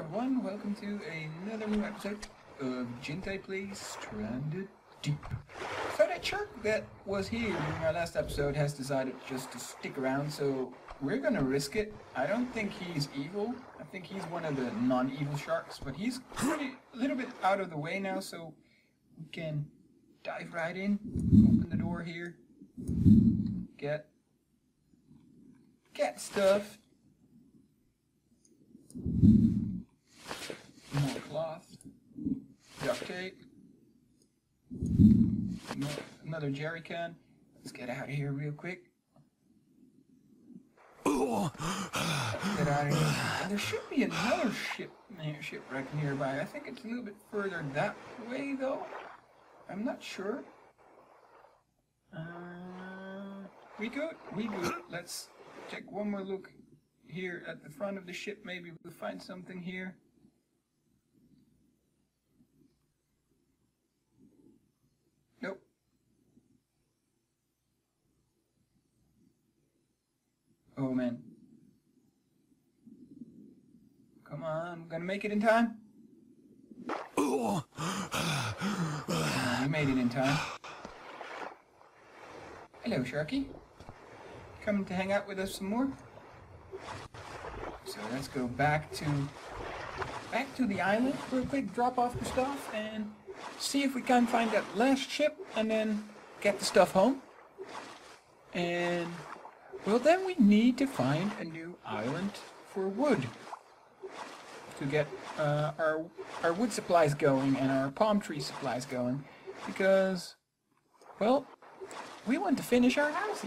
everyone, welcome to another new episode of Jintei Plays Stranded Deep. So that shark that was here during our last episode has decided just to stick around, so we're gonna risk it. I don't think he's evil. I think he's one of the non-evil sharks, but he's pretty, a little bit out of the way now, so we can dive right in, open the door here, get, get stuff, more cloth, duct tape, another jerry can. Let's get out of here real quick. Get out of here. There should be another ship near shipwreck nearby. I think it's a little bit further that way though. I'm not sure. Uh, we good? We good. Let's take one more look here at the front of the ship. Maybe we'll find something here. Nope. Oh man. Come on, we're gonna make it in time? We made it in time. Hello, Sharky. Coming to hang out with us some more? So let's go back to back to the island real quick, drop off the stuff, and see if we can find that last ship, and then get the stuff home. And well, then we need to find a new island for wood to get uh, our our wood supplies going and our palm tree supplies going, because well, we want to finish our house.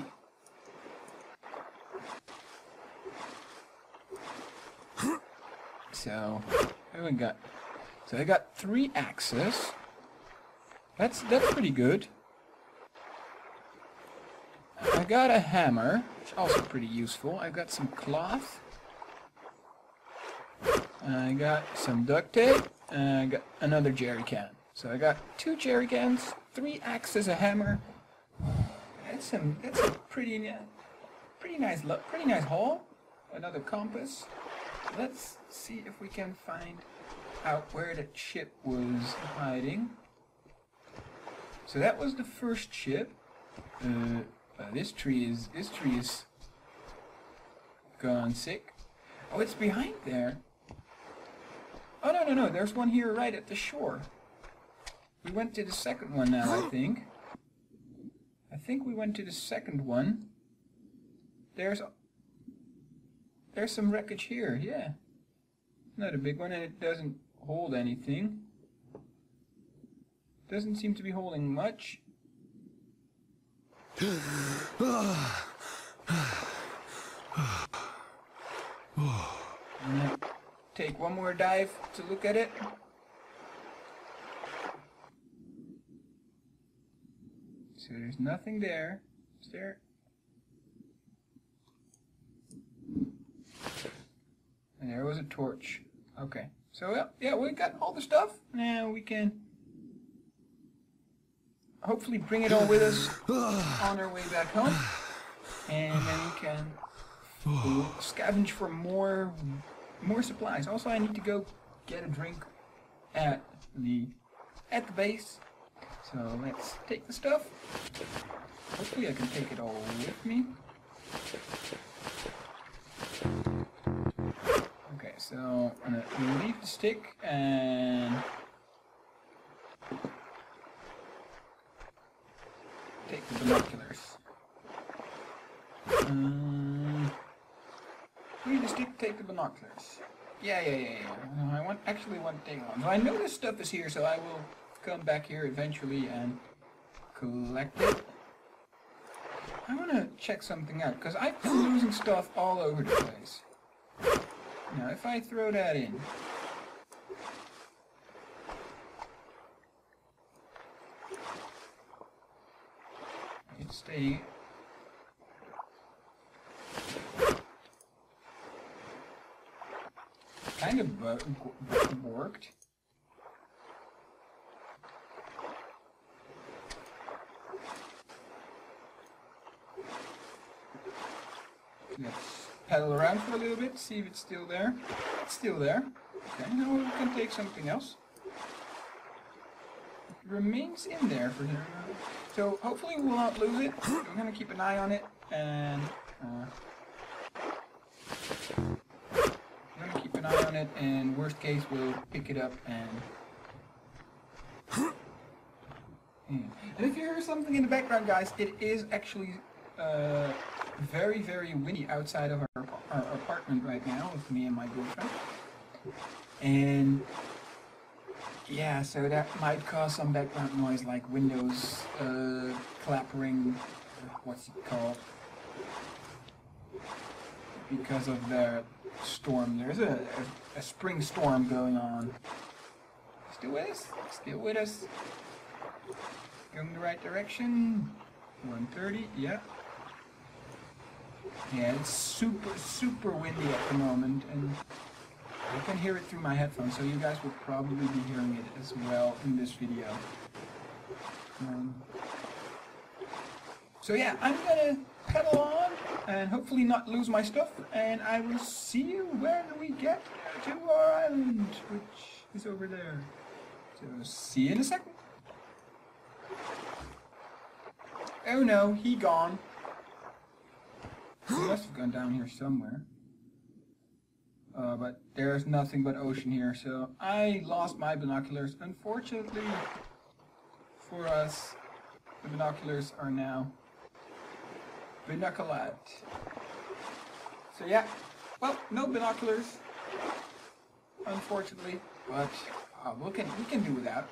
So, what we got? So I got three axes. That's that's pretty good. I got a hammer, which also pretty useful. I've got some cloth. I got some duct tape, and I got another jerry can. So I got two jerry cans, three axes, a hammer. That's some. That's a pretty, pretty nice, lo- pretty nice haul. Another compass. Let's see if we can find out where that ship was hiding. So that was the first ship. Uh, uh, this tree is this tree is gone sick. Oh, it's behind there. Oh no no no! There's one here right at the shore. We went to the second one now, I think. I think we went to the second one. There's there's some wreckage here, yeah. Not a big one, and it doesn't hold anything. Doesn't seem to be holding much. Take one more dive to look at it. So there's nothing there. Is there? And there was a torch. Okay. So yeah, yeah, we got all the stuff. Now we can hopefully bring it all with us on our way back home. And then we can scavenge for more more supplies. Also I need to go get a drink at the at the base. So let's take the stuff. Hopefully I can take it all with me. Okay, so I'm gonna leave the stick and take the binoculars. Um, leave the stick, take the Yeah, yeah, yeah, yeah. I want actually want to one. So I know this stuff is here, so I will come back here eventually and collect it. I want to check something out because been losing stuff all over the place. Now, if I throw that in, it stay. Kind of worked. Let's pedal around for a little bit, see if it's still there. It's still there. Okay, now we can take something else. It remains in there for now. So hopefully we will not lose it. We're gonna keep an eye on it and uh, on it and worst case we'll pick it up and Hmm. And if you hear something in the background, guys, it is actually uh, very, very windy outside of our, our apartment right now with me and my girlfriend. And yeah, so that might cause some background noise like windows uh, clappering, what's it called? Because of the storm. There's a, a, a spring storm going on. Still with us? Still with us? Going the right direction. 130, yeah. Yeah, it's super, super windy at the moment, and I can hear it through my headphones, so you guys will probably be hearing it as well in this video. Um, so yeah, I'm gonna pedal on and hopefully not lose my stuff, and I will see you when we get to our island, which is over there. So see you in a second. Oh no, he gone. He must have gone down here somewhere. Uh, but there's nothing but ocean here, so I lost my binoculars. Unfortunately for us, the binoculars are now binoculate. So yeah, well, no binoculars, unfortunately, but uh, we can we can do without.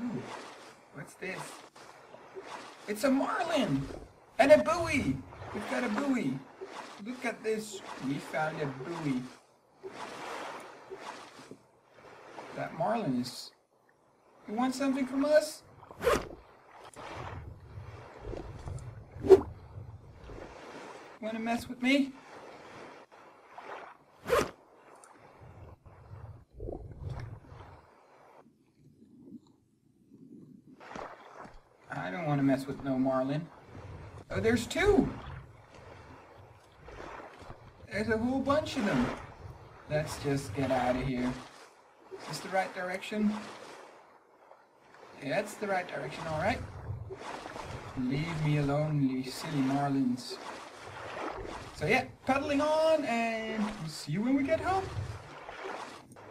Ooh, what's this? It's a marlin and a buoy. We've got a buoy. Look at this. We found a buoy. That marlin is. You want something from us? Want to mess with me? I don't want to mess with no marlin. Oh, there's two! There's a whole bunch of them. Let's just get out of here. Is this the right direction? Yeah, that's the right direction, alright. Leave me alone, you silly marlins. So yeah, paddling on, and we'll see you when we get home.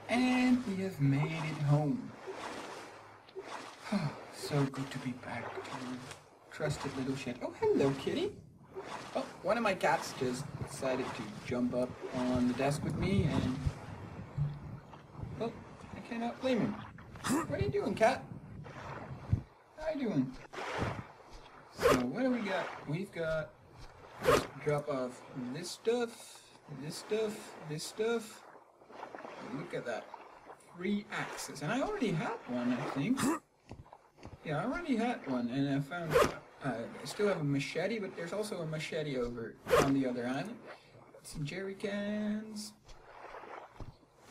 And we have made it home. so good to be back to trusted little shed. Oh, hello, kitty. Oh, one of my cats just decided to jump up on the desk with me, and... Well, I cannot blame him. What are you doing, cat? How are you doing? So, what do we got? We've got... drop off this stuff, this stuff, this stuff. Look at that. Three axes. And I already had one, I think. Yeah, I already had one, and I found uh, I still have a machete, but there's also a machete over on the other island. Some jerry cans.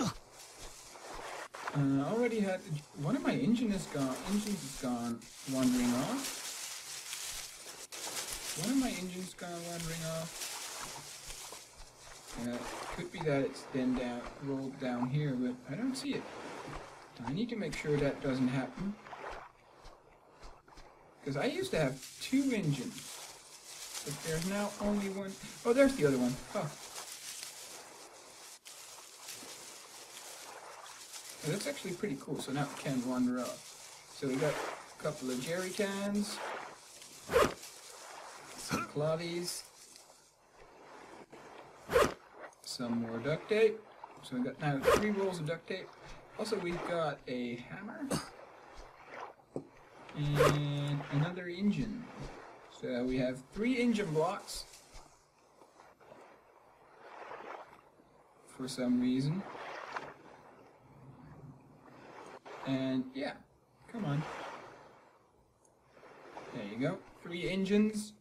Uh, I already had one of my engine is gone. Engines is gone, wandering off. One of my engines kind of wandering off. Yeah, could be that it's then down, rolled down here, but I don't see it. I need to make sure that doesn't happen. Because I used to have two engines. But there's now only one. Oh, there's the other one. Oh, that's actually pretty cool. So now it can wander off. So we got a couple of jerry cans. Some. Some more duct tape. So we've got now three rolls of duct tape. Also, we've got a hammer and another engine. So we have three engine blocks for some reason. And yeah, come on. There you go. Three engines.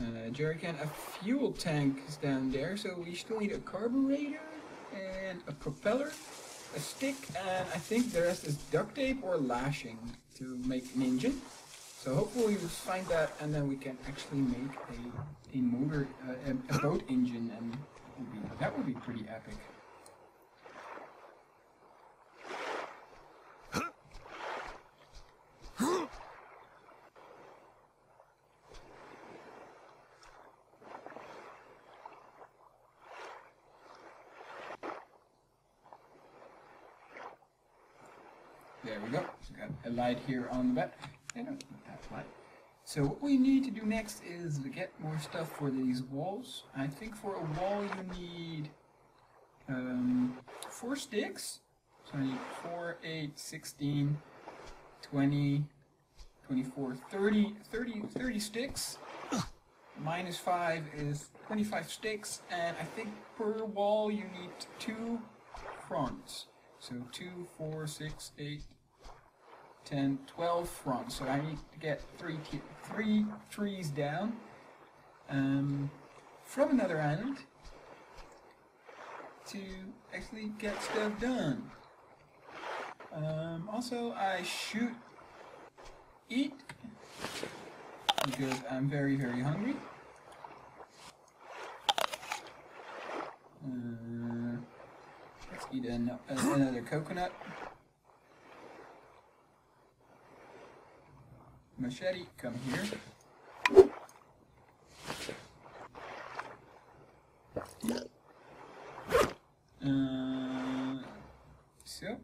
Uh, jerry can. A fuel tank is down there, so we still need a carburetor and a propeller a stick, and I think the rest is duct tape or lashing to make an engine. So hopefully we'll find that, and then we can actually make a, a motor, uh, a, a boat engine, and be that would be pretty epic. There we go. So got a light here on the bed. And that's light. So what we need to do next is to get more stuff for these walls. I think for a wall you need um, four sticks. So I need 4, 8, 16, 20, 24, 30, 30, 30 sticks. Minus 5 is 25 sticks. And I think per wall you need two fronds. So 2, 4, 6, 8, 10, 12 fronds. So I need to get three, three trees down um, from another island to actually get stuff done. Um, also, I should eat because I'm very, very hungry. Uh, let's eat an, another coconut. Machete, come here. Uh, so.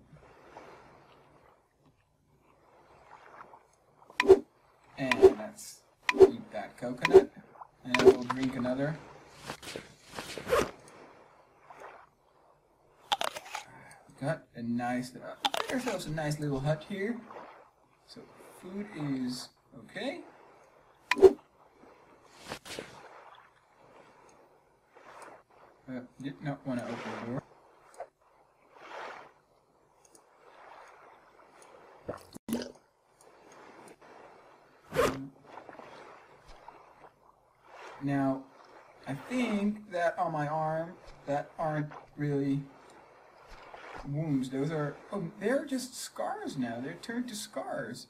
And let's eat that coconut. And we'll drink another. Got a nice, uh, a nice little hut here. So food is okay. Uh, did not want to open the door. Now, I think that on my arm, that aren't really wounds. Those are, oh, they're just scars now. They're turned to scars.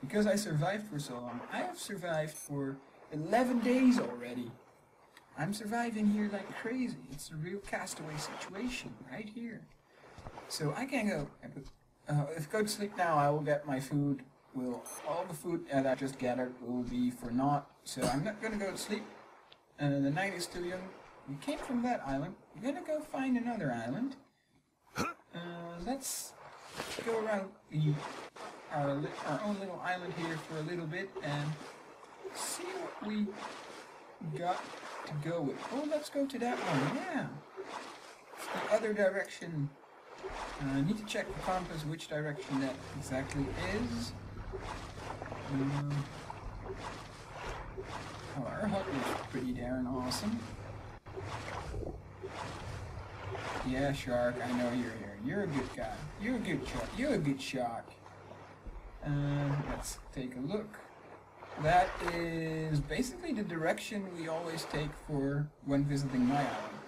Because I survived for so long. I have survived for 11 days already. I'm surviving here like crazy. It's a real castaway situation right here. So I can't go, uh, if I go to sleep now, I will get my food. Will all the food that I just gathered will be for naught. So I'm not going to go to sleep. Uh, the night is still young. We came from that island. We're going to go find another island. Uh, let's go around the our, our own little island here for a little bit and see what we got to go with. Oh, let's go to that one, yeah. It's the other direction. Uh, I need to check the compass which direction that exactly is. Um, oh, our hut is pretty darn awesome. Yeah, Shark, I know you're here. You're a good guy. You're a good shark. You're a good shark. Um, let's take a look. That is basically the direction we always take for when visiting my island.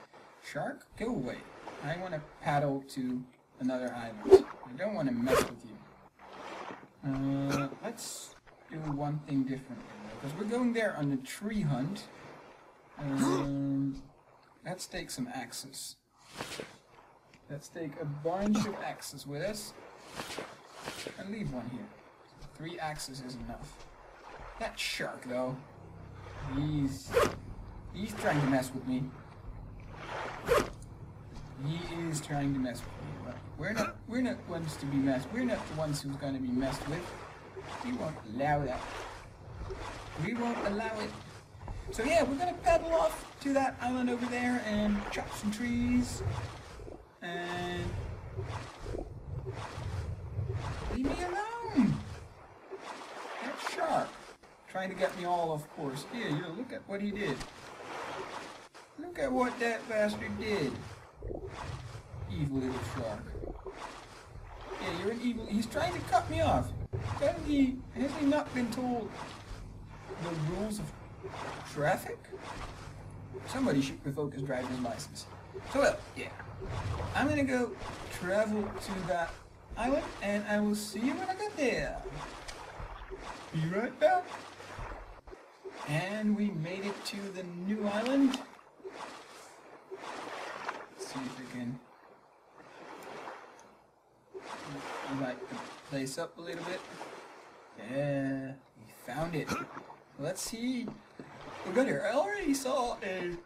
Shark, go away. I want to paddle to another island. I don't want to mess with you. Uh, let's do one thing differently, because we're going there on a tree hunt. Um, let's take some axes. Let's take a bunch of axes with us and leave one here. Three axes is enough. That shark, though, he's he's trying to mess with me. He is trying to mess with me, but we're not we're not ones to be messed. We're not the ones who's going to be messed with. We won't allow that. We won't allow it. So yeah, we're gonna paddle off to that island over there and chop some trees and leave me alone. That shark trying to get me all off course. Here, you look at what he did. Look at what that bastard did. Evil little shark. Yeah, you're an evil. He's trying to cut me off. Hasn't he? Has he not been told the rules of traffic? Somebody should revoke his driver's license. So well, yeah. I'm gonna go travel to that island, and I will see you when I get there. Be right back. And we made it to the new island. Let's see if we can light the place up a little bit. Yeah, we found it. Let's see. We got here. I already saw a.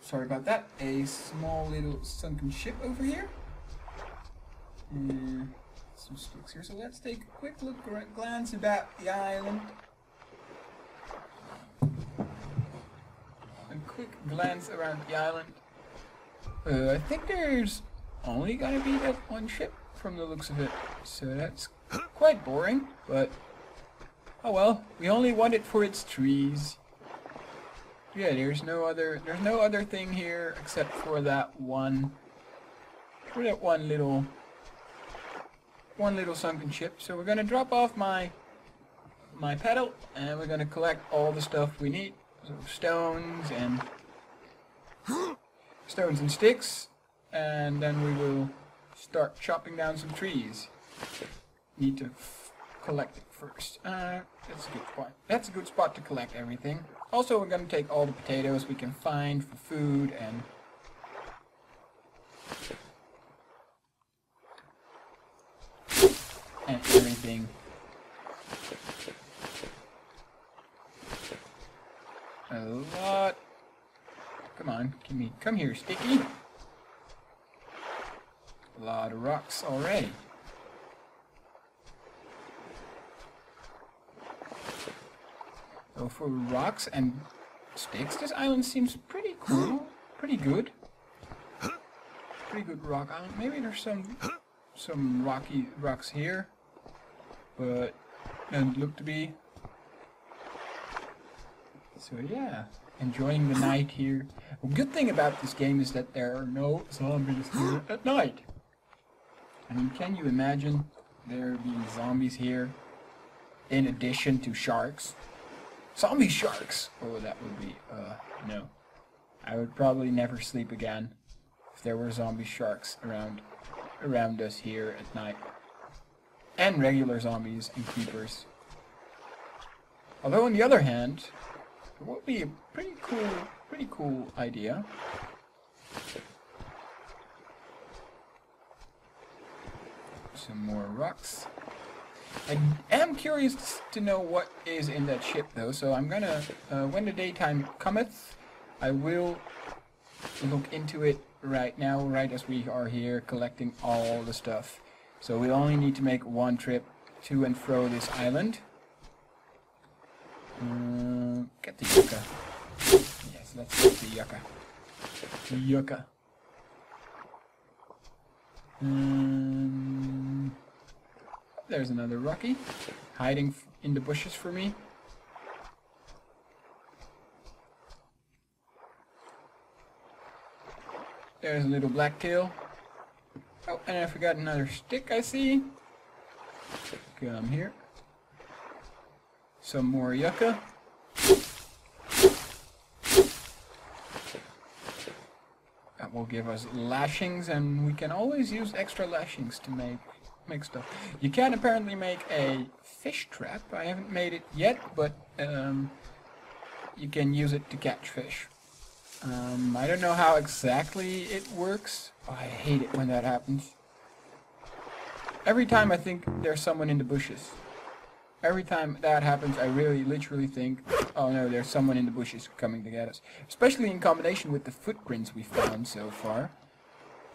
Sorry about that. A small little sunken ship over here. And some sticks here. So let's take a quick look, glance about the island. A quick glance around the island. Uh, I think there's only gonna be that one ship from the looks of it. So that's quite boring, but oh well. We only want it for its trees. Yeah, there's no other there's no other thing here except for that one for that one little one little sunken ship. So we're gonna drop off my my pedal and we're gonna collect all the stuff we need. Stones and stones and sticks and then we will start chopping down some trees. Need to collect it first. Uh, that's a good spot. That's a good spot to collect everything. Also, we're to take all the potatoes we can find for food. And everything. A lot. Come on, give me, come here, Sticky. A lot of rocks already. So for rocks and sticks, this island seems pretty cool, pretty good. Pretty good rock island. Maybe there's some some rocky rocks here, but doesn't look to be. So yeah, enjoying the night here. A good thing about this game is that there are no zombies here at night. I mean, can you imagine there being zombies here in addition to sharks? Zombie sharks! Oh, that would be, uh, no. I would probably never sleep again if there were zombie sharks around around us here at night. And regular zombies and creepers. Although on the other hand, it would be a pretty cool, pretty cool idea some more rocks. I am curious to know what is in that ship though, so I'm gonna, uh, when the daytime cometh, I will look into it right now, right as we are here collecting all the stuff. So we only need to make one trip to and fro this island. Get the yucca. Yes, let's get the yucca. The yucca. Um, there's another Rocky, hiding in the bushes for me. There's a little blacktail. Oh, and I forgot another stick I see. Come here. Some more yucca. That will give us lashings, and we can always use extra lashings to make make stuff. You can apparently make a fish trap. I haven't made it yet, but um, you can use it to catch fish. Um, I don't know how exactly it works. Oh, I hate it when that happens. Every time I think there's someone in the bushes. Every time that happens, I really literally think, oh no, there's someone in the bushes coming to get us. Especially in combination with the footprints we found so far.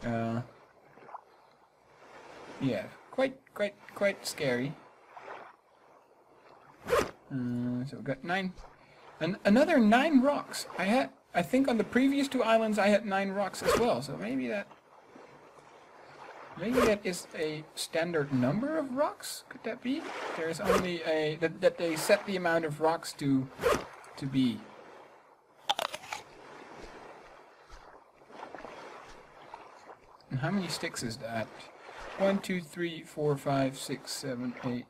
Uh, yeah, quite, quite, quite scary. Uh, so we've got nine, another nine rocks. I had, I think on the previous two islands I had nine rocks as well. So maybe that Maybe that is a standard number of rocks? Could that be? There's only a... That, that they set the amount of rocks to, to be. And how many sticks is that? One, two, three, four, five, six, seven, eight.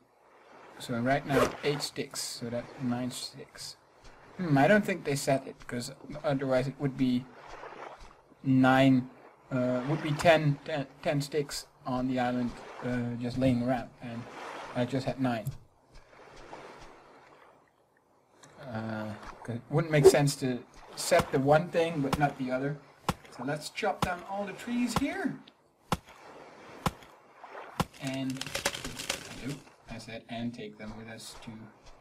So right now, eight sticks. So that's nine sticks. Hmm, I don't think they set it, because otherwise it would be nine uh, would be 10, 10, 10, sticks on the island uh, just laying around, and I just had 9. Uh, it wouldn't make sense to set the one thing but not the other. So let's chop down all the trees here. And, I said and take them with us to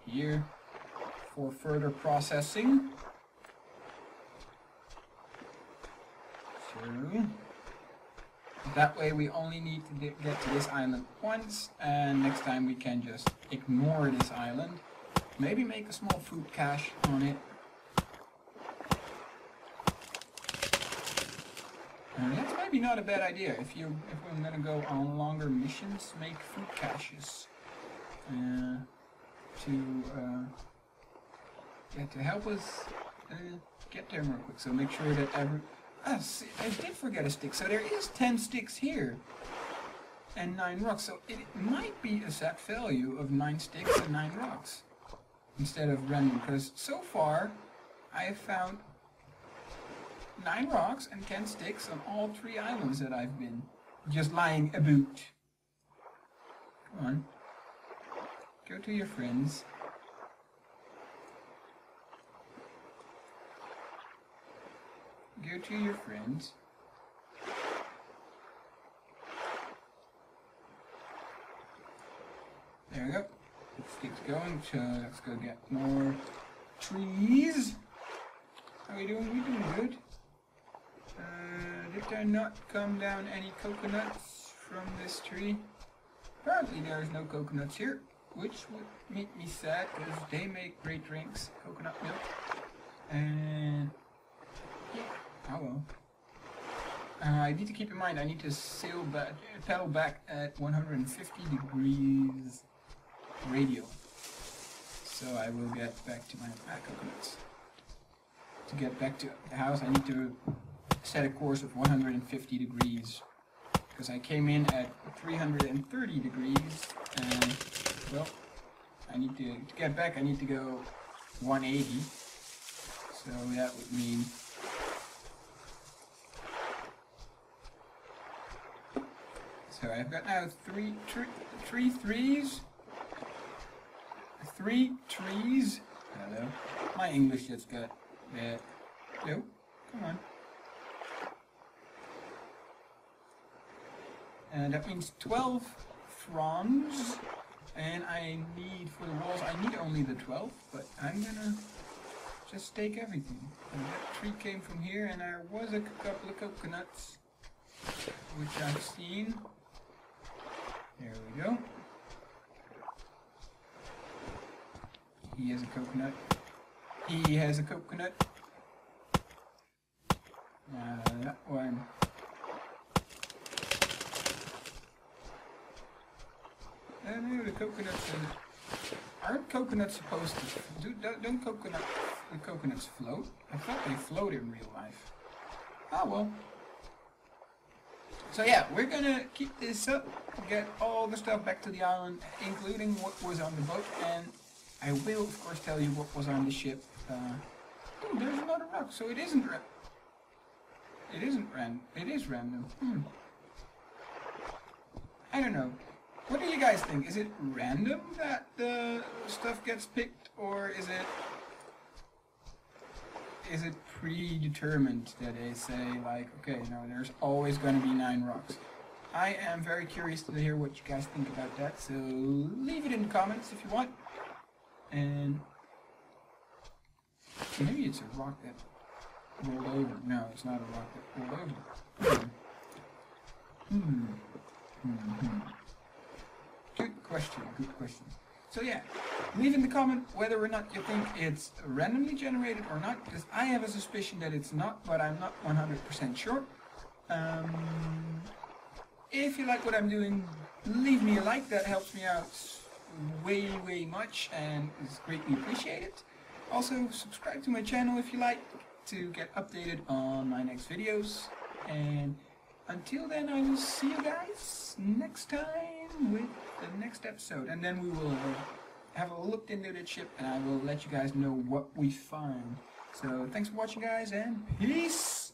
here for further processing. So, that way we only need to get to this island once, and next time we can just ignore this island. Maybe make a small food cache on it. And that's maybe not a bad idea if you if I'm gonna go on longer missions, make food caches uh, to uh, to help us uh, get there more quick. So make sure that every Ah, see, I did forget a stick. So there is 10 sticks here. And 9 rocks. So it might be a set value of 9 sticks and 9 rocks. Instead of random. Because so far, I have found 9 rocks and 10 sticks on all 3 islands that I've been just lying about. Come on. Go to your friends. Go to your friends. There we go. Let's get going. So let's go get more trees. How are we doing? We doing good. Uh, did there not come down any coconuts from this tree? Apparently there is no coconuts here, which would make me sad because they make great drinks, coconut milk. And Oh well. Uh, I need to keep in mind I need to sail back, pedal back at 150 degrees radial. So I will get back to my coconuts. To get back to the house I need to set a course of 150 degrees. Because I came in at 330 degrees and well I need to, to get back I need to go 180. So that would mean So I've got now three, three, three threes, three trees. Hello. My English just got bad. No, come on. And that means 12 fronds. And I need, for the walls, I need only the 12, but I'm gonna just take everything. And that tree came from here, and there was a couple of coconuts, which I've seen. There we go. He has a coconut. He has a coconut. Uh, that one. I know the coconuts aren't coconuts supposed to do don't, don't coconut the coconuts float? I thought they float in real life. Oh well. So yeah, we're gonna keep this up, get all the stuff back to the island, including what was on the boat, and I will of course tell you what was on the ship. Uh, oh, there's another rock, so it isn't ra It isn't random. It is random. Hmm. I don't know. What do you guys think? Is it random that the stuff gets picked, or is it is it predetermined that they say like, okay, no, there's always going to be nine rocks? I am very curious to hear what you guys think about that, so leave it in the comments if you want. And maybe it's a rock that rolled over. No, it's not a rock that rolled over. Hmm. Hmm. Hmm. Good question, good question. So yeah, leave in the comment whether or not you think it's randomly generated or not, because I have a suspicion that it's not, but I'm not 100% sure. Um, if you like what I'm doing, leave me a like, that helps me out way, way much and is greatly appreciated. Also, subscribe to my channel if you like to get updated on my next videos. And until then, I will see you guys next time with the next episode. And then we will have a look into the chip and I will let you guys know what we find. So thanks for watching guys and peace!